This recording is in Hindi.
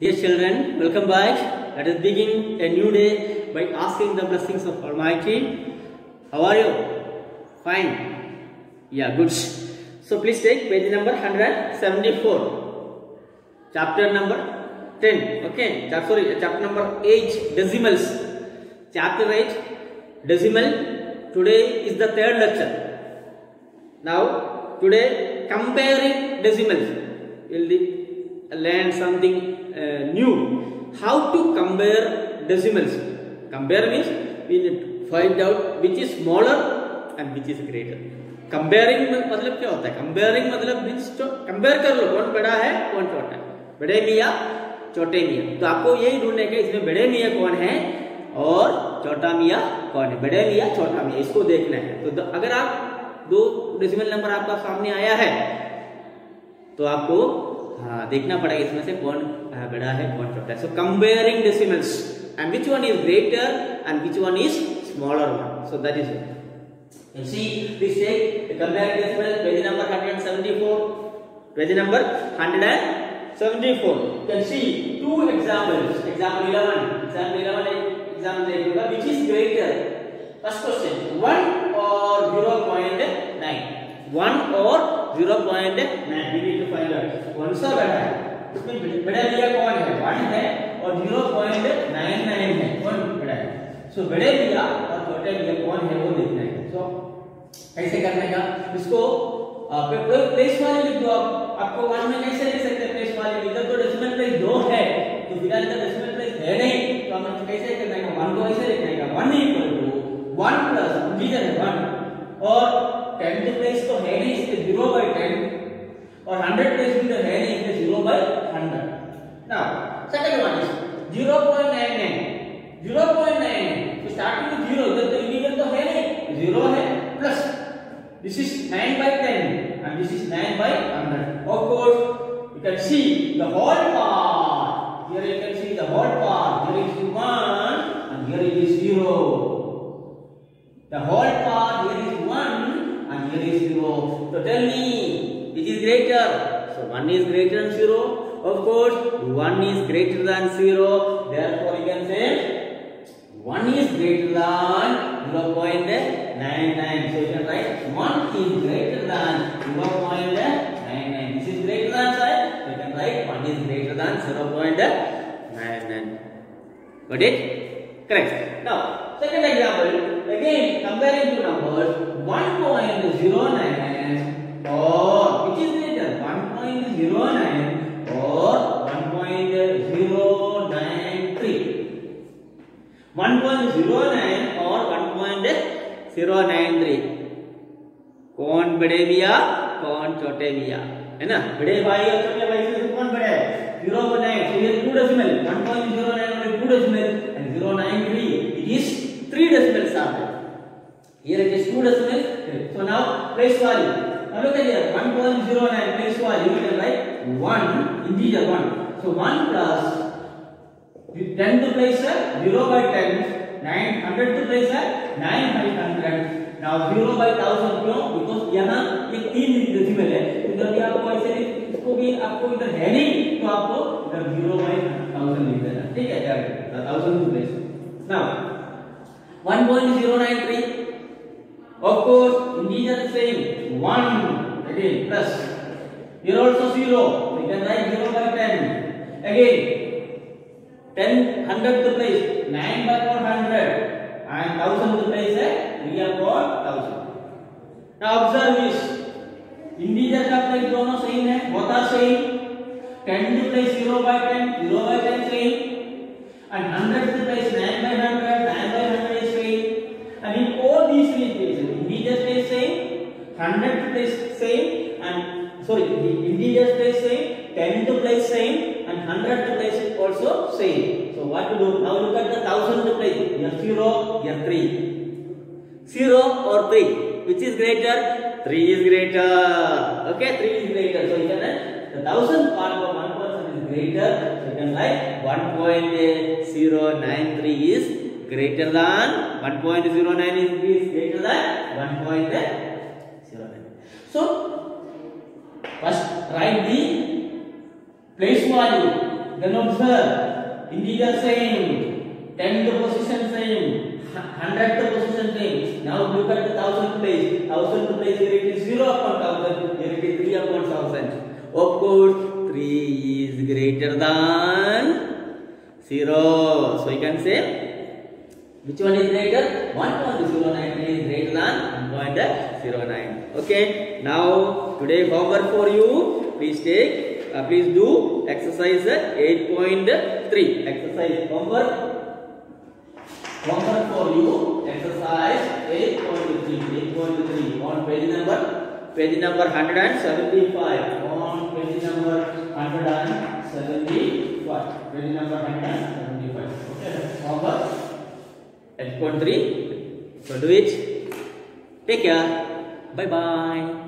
Dear children, welcome back. Let us begin a new day by asking the blessings of Almighty. How are you? Fine. Yeah, good. So please take page number 174. Chapter number 10. Okay. Chap- Sorry, chapter number 8. Decimals. Chapter 8. Decimal. Today is the third lecture. Now, today comparing decimals. We'll learn something uh, new. How to compare decimals? Compare means we need to find out which is smaller and which is greater. Comparing मतलब क्या होता है कंपेयरिंग मतलब मीन्स कंपेयर कर लो कौन बड़ा है कौन छोटा है बड़े मियाँ छोटे मियाँ तो आपको यही ढूँढने का इसमें बड़े मियाँ कौन है और छोटा मियाँ कौन है बड़े मियाँ छोटा मियाँ इसको देखना है तो द- अगर आप दो डेसिमल नंबर आपका सामने आया है तो आपको हाँ देखना पड़ेगा इसमें से कौन हाँ, बड़ा है कौन छोटा है so comparing decimals and which one is greater and which one is smaller one so that is You see, please take the comparing decimal, page number 174, page number 174. You can see two examples. Example 11, example 11, example 8, which is greater? First question, 1 or 0.9? 1 or 0.9? We need to find out. कौन सा बड़ा है? इसमें बड़ा लिया कौन है? 1 है और 0.99 है. कौन बड़ा है? सो बड़े लिया और छोटे लिया कौन है वो देखना है. सो कैसे करने का इसको प्लेस वाले लिख दो आप आपको वन में कैसे लिख सकते हैं प्लेस वाले इधर तो डेसिमल प्लेस दो है तो फ़िलहाल इधर डेसिमल प्लेस है नहीं तो हमें कैसे करने का वन को ऐसे लिखने का one equal to one plus integer है वन और टेन प्लेस तो है नहीं, इसके ज़ीरो बाई टेन और हंड्रेड प्लेस भी तो है नहीं, इसके zero by hundred now second one is zero point nine nine zero point nine तो स्टार्टिंग में ज़ीरो इधर तो इंटीजर तो है नहीं ज़ीरो है. Plus, this is 9 by 10 and this is 9 by 100 of course, you can see the whole part. Here you can see the whole part. Here is 1 and here it is 0 1 and 0 so tell me which is greater so 1 is greater than 0 of course 1 is greater than 0 therefore you can say 1 is greater than 0.99. So you can write 1 is greater than 0.99. This is greater than side. So you can write 1 is greater than 0.99. Got it? Correct. Now, second example. Again, comparing two numbers 1.09 or which is greater 1.09 or 1.093. 1.09 और 1.093 कौन बड़े मिया कौन छोटे मिया है ना बड़े भाई और छोटे भाई से कौन बड़े है 0.9 so here two decimal 1.09 only two decimal and 093 it is three decimals are there here it is two decimals so now place value now look at here 1.09 place value you can write 1 integer 1 so 1 plus 10 to place है 0 by 10 900 to place है 9 by 100 now 0 by 1000 क्यों बिकॉज़ यहाँ ये तीन डेसिमल है इधर भी आपको ऐसे इसको भी आपको इधर है नहीं तो आपको इधर 0 by 1000 लिख देना ठीक है क्या 1000 to place now 1.093 of course integer same 1 again plus here also 0 we can write 0 by 10 again 10 100 to place 9 by 400 and 1000 to place है we have got 1000 now observe this integer का place दोनों सेम है both are same 10 to place 0 by 10 0 by 10 sorry the integer stays same 10 to place same and 100 to place also same. So what to do? Now look at the 1000 to place. Here 0, here 3. 0 or 3. Which is greater? 3 is greater. Okay, 3 is greater. So you can uh, the 1000 part of 1 person is greater. So you can write 1.093 is greater than 1.09 is, is greater than 1.09. So first write the place value Then observe. Integer same. Tenth position same. Hundredth position same. Now look at the thousandth place. Thousandth place here it is zero upon thousand. Here it is three upon thousand. Of course, three is greater than zero. So you can say which one is greater? 1.09 is greater than 1.09. Okay. Now today homework for you. Please take. Uh, please do exercise 8.3. Exercise homework. Homework for you. Exercise 8.3. 8.3 on page number page number 175. On page number 175. Page number 175. Okay. Homework. 8.3 so do it take care bye bye